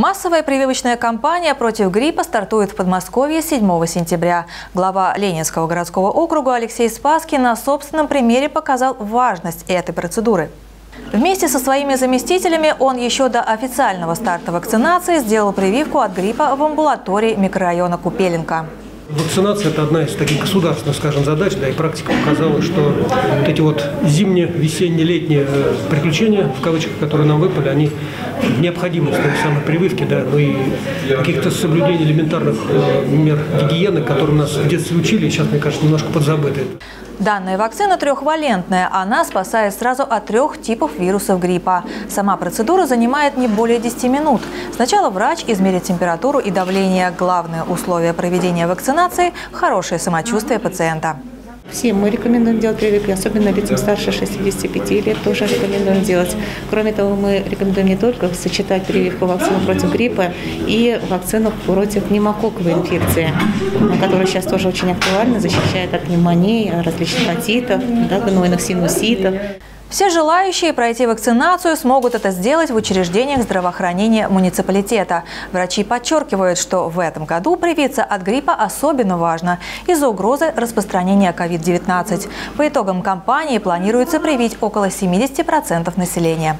Массовая прививочная кампания против гриппа стартует в Подмосковье 7 сентября. Глава Ленинского городского округа Алексей Спаский на собственном примере показал важность этой процедуры. Вместе со своими заместителями он еще до официального старта вакцинации сделал прививку от гриппа в амбулатории микрорайона Купеленко. Вакцинация – это одна из таких государственных, скажем, задач, да, и практика показала, что вот эти вот зимние, весенние, летние э, приключения, в кавычках, которые нам выпали, они необходимы с той самой прививки, да, ну и каких-то соблюдений элементарных э, мер гигиены, которым нас в детстве учили, сейчас, мне кажется, немножко подзабыты. Данная вакцина трехвалентная. Она спасает сразу от трех типов вирусов гриппа. Сама процедура занимает не более 10 минут. Сначала врач измерит температуру и давление. Главное условие проведения вакцинации – хорошее самочувствие пациента. Всем мы рекомендуем делать прививки, особенно лицам старше 65 лет тоже рекомендуем делать. Кроме того, мы рекомендуем не только сочетать прививку вакцину против гриппа и вакцину против пневмококковой инфекции, которая сейчас тоже очень актуальна, защищает от пневмонии, различных отитов, да, гнойных синуситов. Все желающие пройти вакцинацию смогут это сделать в учреждениях здравоохранения муниципалитета. Врачи подчеркивают, что в этом году привиться от гриппа особенно важно из-за угрозы распространения COVID-19. По итогам кампании планируется привить около 70% населения.